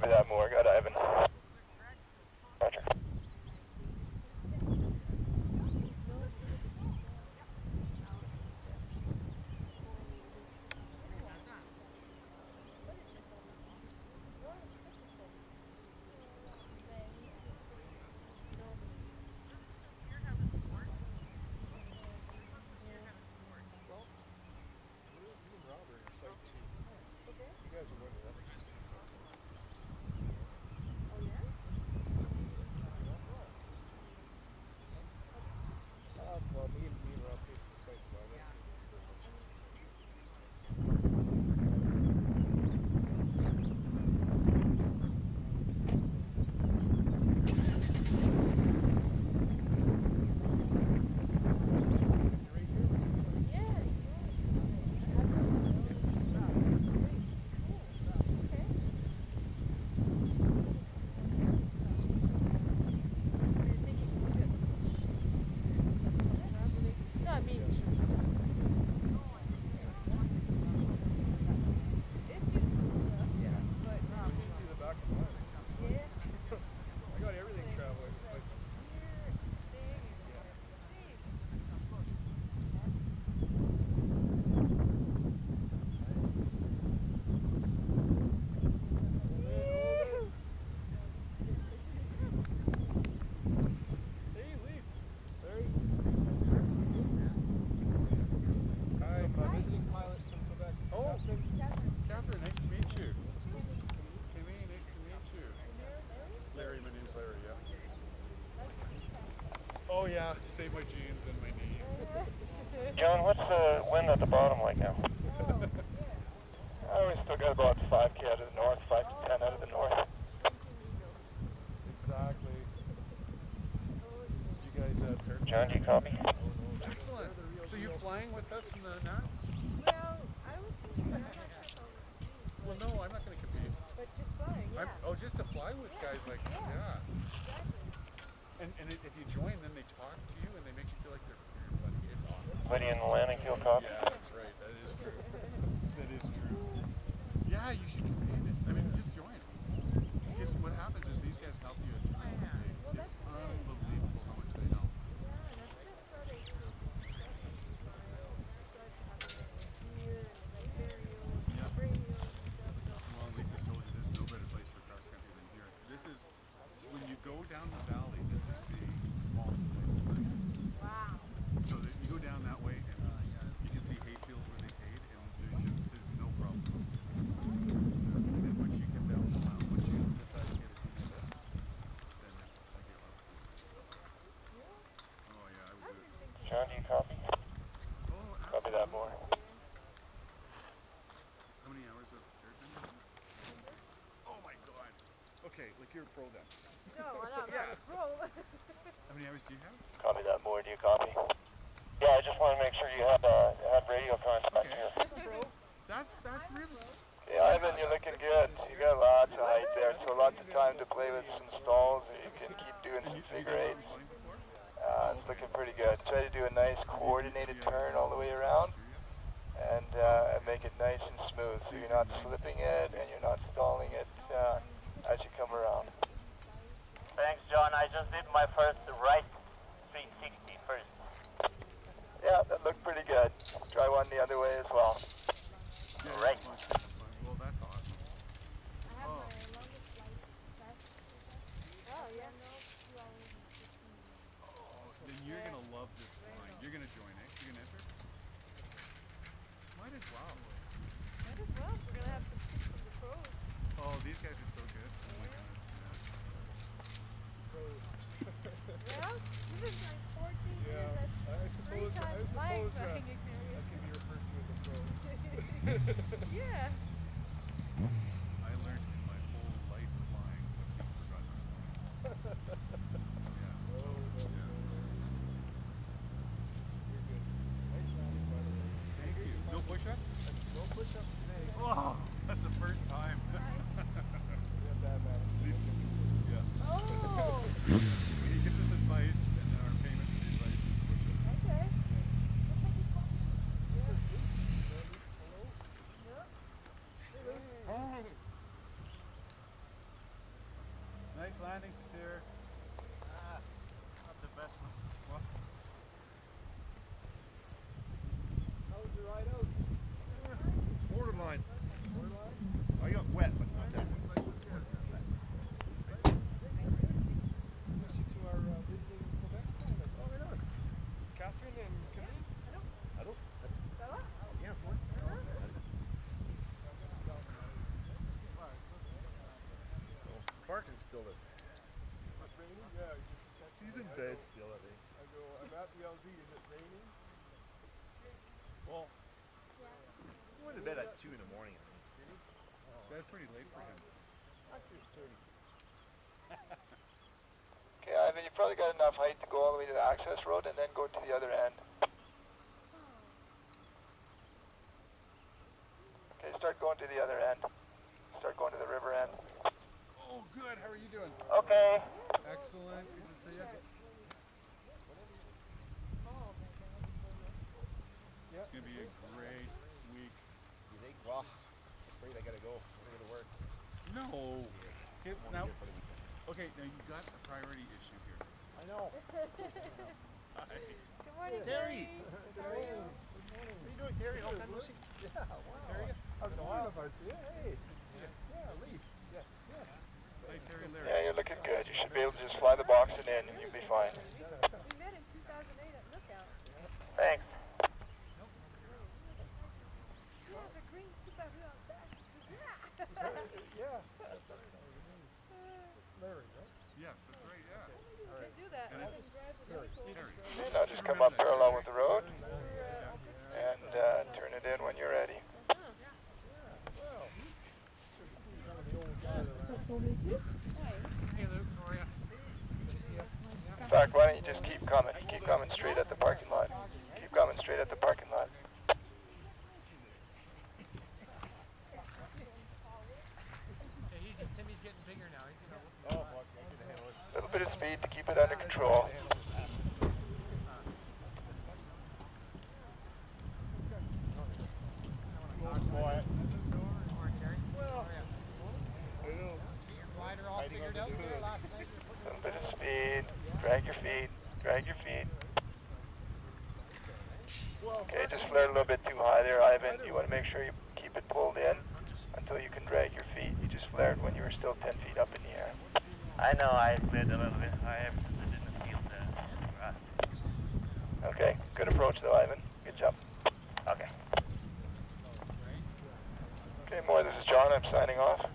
Copy that, Moore. Roger. Are in site two. You guys are winning that. Uh, well, me and, me and Rob came to the site, so I went to pretty much just right here. No, I mean, it's useful stuff, yeah. But, um, You should see the back of mine. yeah. I got everything traveling. Like, hey, Leaf. Larry. Sir. Hi, I'm a visiting pilot from Quebec. Oh, Catherine, nice to meet you. Kimmy, nice to meet you. Larry, my name's Larry, yeah. Oh yeah, save my jeans and my knees. John, what's the wind at the bottom like now? Oh, we still got about 5k out of the north, 5 to 10 out of the north. Exactly. You guys uh, paired John, do you copy? Excellent. So you flying with us in the NAC? Well, I was thinking, I'm not sure if I'll Well, no, I'm not going to compete. but just flying, yeah. I'm, oh, just to fly with guys like Yeah. yeah. Exactly. And and if you join, then they talk to you and they make you feel like they're your buddy. It's awesome. Lydia in the landing field copy? Yeah, that's right. That is true. that is true. Yeah, you should compete. I mean, just join. Because what happens is these guys help you a ton. They- Well, It's that's the unbelievable how much they know. Yeah, and I've just started to started here and Yeah. radio and Well, Lee just told you there's no better place for cross country than here. This is when you go down the valley. This is the smallest place to play. down that way and you can see hayfields where they paid and there's just there's no problem. And once you get down the mountain, once you decide to get a team like this, then I get lost. Oh yeah, I would do it. John, do you copy? Oh, Copy that more. How many hours of airtime? Oh my god. Okay, like you're a pro then. No, I'm not Yeah. pro. How many hours do you have? Copy that more. Do you copy? Yeah, I just want to make sure you have uh, have radio contact Okay. here. That's that's really Yeah, Ivan, you're looking good. You got lots of height there, so lots of time to play with some stalls. You can keep doing some you, you figure eights. Uh, it's looking pretty good. Try to do a nice coordinated turn all the way around and, uh, and make it nice and smooth so you're not slipping it and you're not stalling it uh, as you come around. Thanks, John. I just did my first right 360 first. Yeah, that looked pretty good. Try one the other way as well. Yeah, Right. Well, that's awesome. I have Oh. my longest flight fast. Oh yeah. Oh, then you're gonna love this flying. You're gonna join, eh? You're gonna enter? Might as well. Might as well. We're gonna have some tips from the pros. Oh, these guys are so good. Oh my goodness. Yeah. Like 14 Yeah, years. That's I suppose, I times my suppose flying I experience. can be referred to as a pro. yeah. I learned in my whole life flying what you forgot to say. Yeah. Oh, no, Yeah. You're good. Nice landing, by the way. Thank you. No push-ups? No push-ups today. Oh, that's the first time. We have bad manners. yeah. Oh. He gives us advice, and then our payment for the advice is push-ups. Okay. Nice landing, Satir. Uh, not the best one. What? Was your ride out? Borderline. I got wet, but not that wet. Wish you to our uh, visiting Quebec pilots. Oh, right on. Catherine and Camille? Allô? Ça va? Yeah. Barton's still there. Is it raining? Yeah, you just texted He's me. in I bed go- still, I think. I go, I'm at the LZ. Is it raining? Well, he went to bed at 2 in the morning, I think. Oh. That's pretty late for him. Okay, Ivan, you probably got enough height to go all the way to the access road and then go to the other end. Oh. Okay, start going to the other end. Start going to the river end. Oh, good. How are you doing? Okay. Excellent. Good to see you. It's gonna be a great week. You think? Well, afraid I gotta go. I gotta go to work. No. Okay, I'm now, only here for the weekend. okay, now you got a priority issue here. I know. Hi. Good morning, Terry. How are you? What are you doing, Terry? Long time no see. Yeah, wow. Terry? It's been a while if I'd see you. Hey. Yeah, Leaf. Yes, yes. Hi, Terry Larry. Yeah, you're looking good. You should be able to just fly the box and in and you'll be fine. We met in 2008 at Lookout. Thanks. Yeah, the green Subaru out back. Yeah. Larry, right? Yes, that's right, yeah. Can't do that. And I it's can drive the Terry. vehicle. Now just come up parallel with the road and uh, turn it in when you're ready. Well, should see some of the old guys around. Hey Luke, how are you? In fact, why don't you just keep coming? Keep coming straight at the parking lot. Keep coming straight at the parking lot. Hey, easy. Timmy's getting bigger now. He's gonna. Oh, fuck, I can handle it. A little bit of speed to keep it under control. Quiet. Morning, Terry. Well, I know. Your glider all Hiding figured under out the there hood. last night. A little bit of speed. Drag your feet. Drag your feet. well, Okay, just flared a little bit too high there, Ivan. You want to make sure you keep it pulled in until you can drag your feet. You just flared when you were still 10 feet up in the air. I know I slid a little bit higher because I didn't feel the thrust. Okay, good approach though, Ivan. Good job. Okay. Okay, more. This is John. I'm signing off.